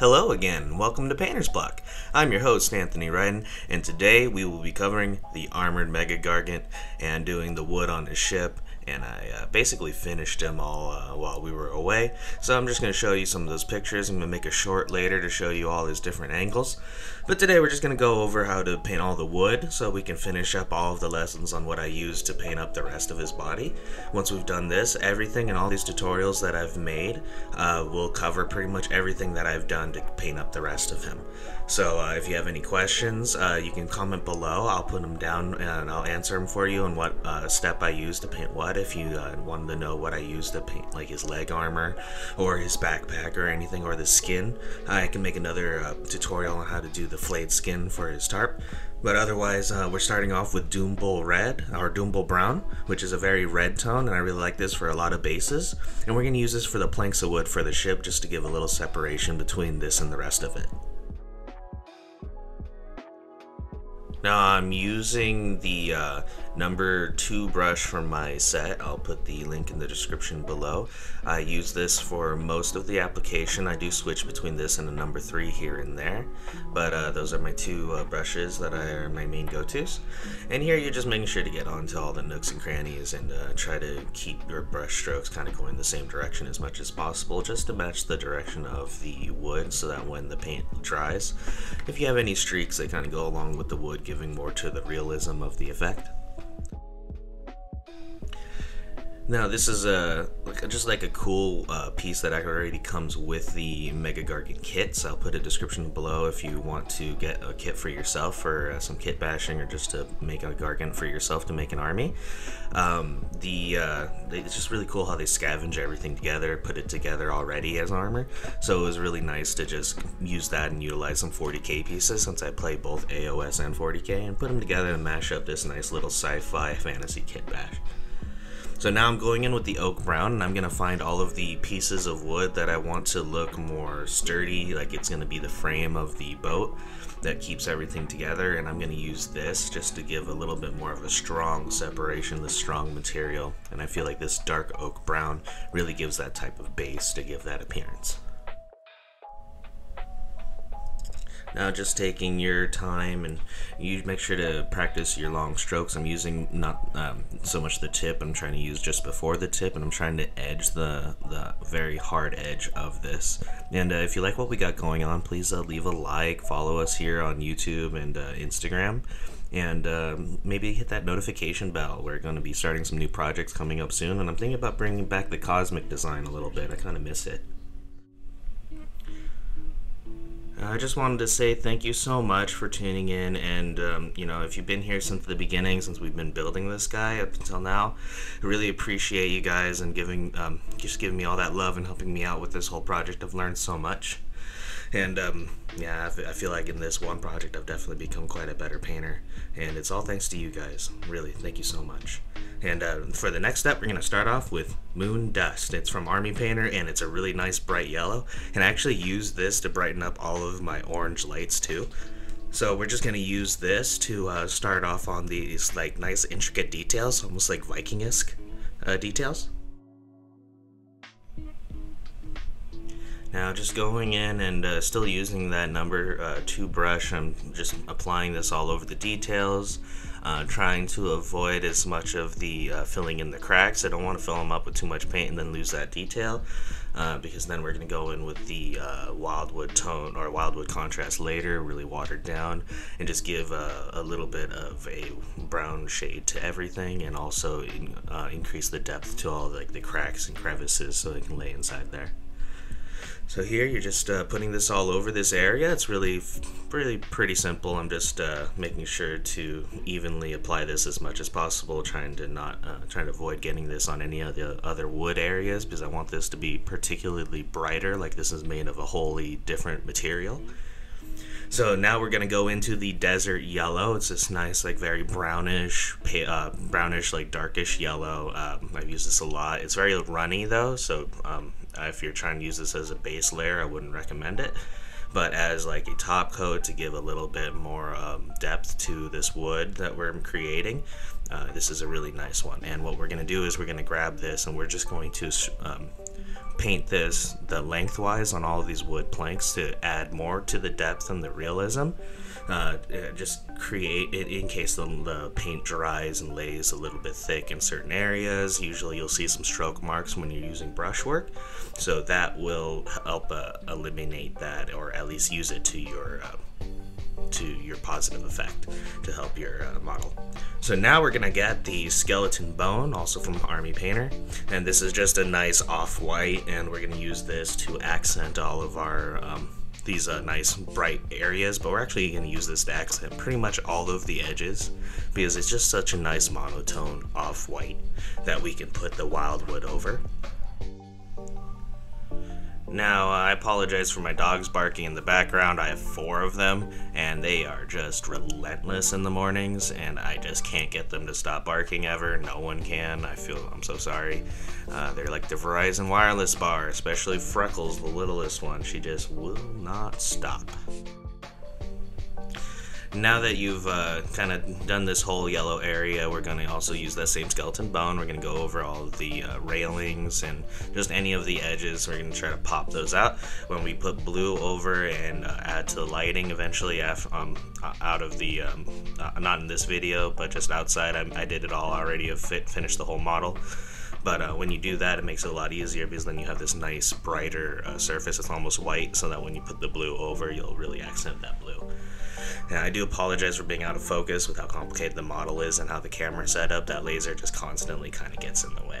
Hello again, welcome to Painter's Block. I'm your host, Anthony Ryden, and today we will be covering the Armored Mega Gargant and doing the wood on his ship and I uh, basically finished them all uh, while we were away. So I'm just going to show you some of those pictures. I'm going to make a short later to show you all his different angles. But today we're just going to go over how to paint all the wood so we can finish up all of the lessons on what I used to paint up the rest of his body. Once we've done this, everything and all these tutorials that I've made uh, will cover pretty much everything that I've done to paint up the rest of him. So uh, if you have any questions, uh, you can comment below. I'll put them down and I'll answer them for you and what uh, step I use to paint what. If you uh, wanted to know what I use to paint, like his leg armor or his backpack or anything, or the skin, I can make another uh, tutorial on how to do the flayed skin for his tarp. But otherwise, uh, we're starting off with Doombull Red, or Doombull Brown, which is a very red tone, and I really like this for a lot of bases. And we're going to use this for the planks of wood for the ship, just to give a little separation between this and the rest of it. Now I'm using the uh, number two brush from my set. I'll put the link in the description below. I use this for most of the application. I do switch between this and a number three here and there, but uh, those are my two uh, brushes that are my main go-tos. And here you're just making sure to get onto all the nooks and crannies and uh, try to keep your brush strokes kind of going the same direction as much as possible just to match the direction of the wood so that when the paint dries, if you have any streaks that kind of go along with the wood, giving more to the realism of the effect. Now this is a like, just like a cool uh, piece that already comes with the Mega Gargant kit. So I'll put a description below if you want to get a kit for yourself for uh, some kit bashing or just to make a Gargant for yourself to make an army. Um, the uh, it's just really cool how they scavenge everything together, put it together already as armor. So it was really nice to just use that and utilize some 40k pieces since I play both AOS and 40k and put them together and mash up this nice little sci-fi fantasy kit bash. So now I'm going in with the oak brown and I'm going to find all of the pieces of wood that I want to look more sturdy, like it's going to be the frame of the boat that keeps everything together and I'm going to use this just to give a little bit more of a strong separation, the strong material. And I feel like this dark oak brown really gives that type of base to give that appearance. Now just taking your time and you make sure to practice your long strokes. I'm using not um, so much the tip, I'm trying to use just before the tip and I'm trying to edge the, the very hard edge of this. And uh, if you like what we got going on, please uh, leave a like, follow us here on YouTube and uh, Instagram and um, maybe hit that notification bell. We're going to be starting some new projects coming up soon, and I'm thinking about bringing back the cosmic design a little bit. I kind of miss it. I just wanted to say thank you so much for tuning in, and um, you know, if you've been here since the beginning, since we've been building this guy up until now, I really appreciate you guys and giving um, just giving me all that love and helping me out with this whole project. I've learned so much. And um, yeah, I feel like in this one project, I've definitely become quite a better painter. And it's all thanks to you guys. Really, thank you so much. And uh, for the next step, we're going to start off with Moon Dust. It's from Army Painter, and it's a really nice bright yellow. And I actually use this to brighten up all of my orange lights too. So we're just going to use this to uh, start off on these like nice intricate details, almost like Viking-esque uh, details. Now just going in and uh, still using that number uh, 2 brush, I'm just applying this all over the details, uh, trying to avoid as much of the uh, filling in the cracks. I don't want to fill them up with too much paint and then lose that detail, uh, because then we're going to go in with the uh, wildwood tone or wildwood contrast later, really watered down, and just give a, a little bit of a brown shade to everything, and also in, increase the depth to all like the cracks and crevices so they can lay inside there. So here you're just uh, putting this all over this area. It's really, really pretty simple. I'm just uh, making sure to evenly apply this as much as possible, trying to not, uh, trying to avoid getting this on any of the other wood areas because I want this to be particularly brighter, like this is made of a wholly different material. So now we're gonna go into the desert yellow. It's this nice, like very brownish, uh, brownish, like darkish yellow. Um, I've used this a lot. It's very runny though, so um, if you're trying to use this as a base layer, I wouldn't recommend it. but as like a top coat to give a little bit more um, depth to this wood that we're creating. Uh, this is a really nice one. And what we're going to do is we're going to grab this and we're just going to um, paint this the lengthwise on all of these wood planks to add more to the depth and the realism. Uh, just create it in case the, the, paint dries and lays a little bit thick in certain areas. Usually you'll see some stroke marks when you're using brushwork. So that will help uh, eliminate that or at least use it to your uh, to your positive effect to help your uh, model. So now we're gonna get the skeleton bone, also from Army Painter, and this is just a nice off-white, and we're gonna use this to accent all of our um, these uh, nice bright areas, but we're actually going to use this to accent pretty much all of the edges because it's just such a nice monotone off-white that we can put the wildwood over. Now, I apologize for my dogs barking in the background. I have four of them, and they are just relentless in the mornings, and I just can't get them to stop barking ever. No one can. I feel I'm so sorry. Uh, they're like the Verizon wireless bar, especially Freckles, the littlest one. She just will not stop now that you've uh, kind of done this whole yellow area, we're going to also use that same skeleton bone. We're going to go over all the uh, railings and just any of the edges. We're going to try to pop those out. When we put blue over and uh, add to the lighting eventually um, out of the, um, uh, not in this video, but just outside, I, I did it all already, I've fit, finished the whole model. But uh, when you do that, it makes it a lot easier because then you have this nice brighter uh, surface. It's almost white, so that when you put the blue over, you'll really accent that blue. And I do apologize for being out of focus with how complicated the model is and how the camera set up. That laser just constantly kind of gets in the way.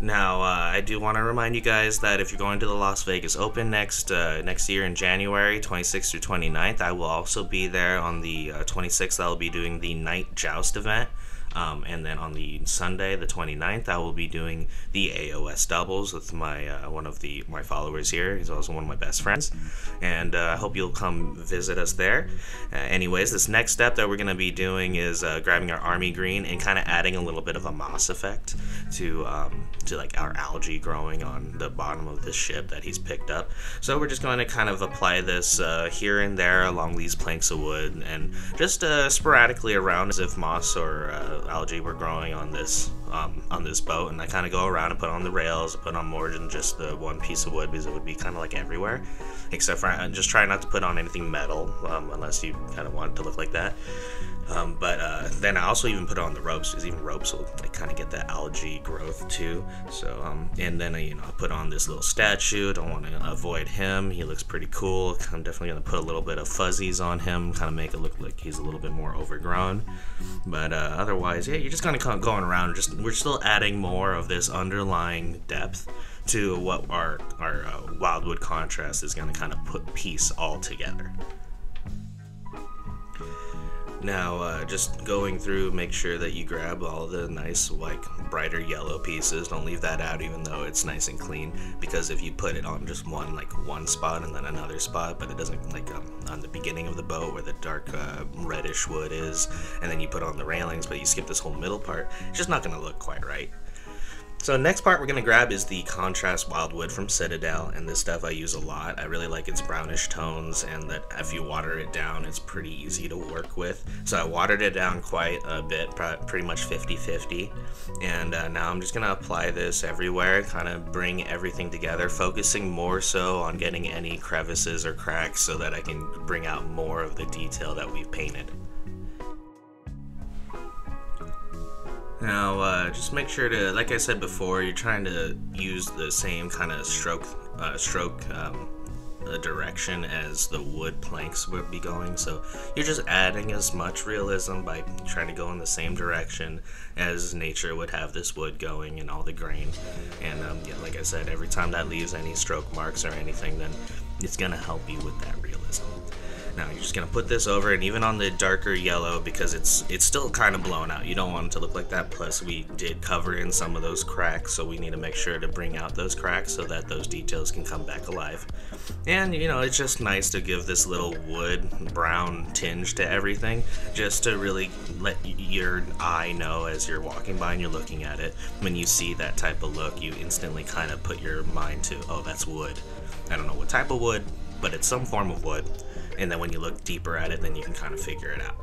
Now, uh, I do want to remind you guys that if you're going to the Las Vegas Open next uh, next year in January 26th through 29th, I will also be there on the uh, 26th. I'll be doing the Night Joust event. Um, and then on the Sunday, the 29th, I will be doing the AOS doubles with my uh, one of the my followers here. He's also one of my best friends, and uh, I uh, hope you'll come visit us there. Uh, anyways, this next step that we're going to be doing is uh, grabbing our army green and kind of adding a little bit of a moss effect to um, to like our algae growing on the bottom of this ship that he's picked up. So we're just going to kind of apply this uh, here and there along these planks of wood and just sporadically around as if moss or algae were growing on this um, on this boat, and I kind of go around and put on the rails, put on more than just the one piece of wood because it would be kind of like everywhere, except for I just try not to put on anything metal um, unless you kind of want it to look like that. Um, but uh, then I also even put on the ropes because even ropes will like, kind of get that algae growth too. So um, and then I, you know I put on this little statue. Don't want to avoid him. He looks pretty cool. I'm definitely gonna put a little bit of fuzzies on him, kind of make it look like he's a little bit more overgrown. But uh, otherwise, yeah, you're just kind of going around. Just we're still adding more of this underlying depth to what our our uh, wildwood contrast is going to kind of put piece all together. Now, uh, just going through, make sure that you grab all the nice, like, brighter yellow pieces. Don't leave that out, even though it's nice and clean. Because if you put it on just one, like, one spot and then another spot, but it doesn't, like, um, on the beginning of the boat where the dark uh, reddish wood is, and then you put on the railings, but you skip this whole middle part, it's just not going to look quite right. So next part we're going to grab is the Contrast Wildwood from Citadel, and this stuff I use a lot. I really like its brownish tones, and that if you water it down, it's pretty easy to work with. So I watered it down quite a bit, pretty much 50-50, and uh, now I'm just going to apply this everywhere, kind of bring everything together, focusing more so on getting any crevices or cracks so that I can bring out more of the detail that we've painted. Now, uh, just make sure to, like I said before, you're trying to use the same kind of stroke, uh, stroke um, uh, direction as the wood planks would be going. So you're just adding as much realism by trying to go in the same direction as nature would have this wood going and all the grain. And um, yeah, like I said, every time that leaves any stroke marks or anything, then it's gonna help you with that realism. Now you're just gonna put this over, and even on the darker yellow, because it's it's still kind of blown out. You don't want it to look like that. Plus, we did cover in some of those cracks, so we need to make sure to bring out those cracks so that those details can come back alive. And you know, it's just nice to give this little wood brown tinge to everything, just to really let your eye know as you're walking by and you're looking at it. When you see that type of look, you instantly kind of put your mind to, oh, that's wood. I don't know what type of wood, but it's some form of wood. And then when you look deeper at it, then you can kind of figure it out.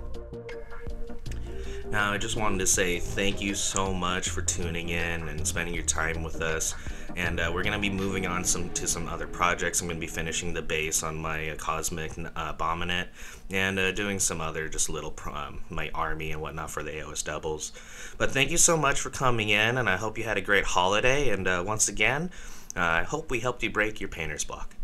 Now, I just wanted to say thank you so much for tuning in and spending your time with us. And uh, we're going to be moving on some to some other projects. I'm going to be finishing the base on my uh, Cosmic uh, and uh, doing some other just little um, my army and whatnot for the AOS doubles. But thank you so much for coming in, and I hope you had a great holiday. And uh, once again, uh, I hope we helped you break your painter's block.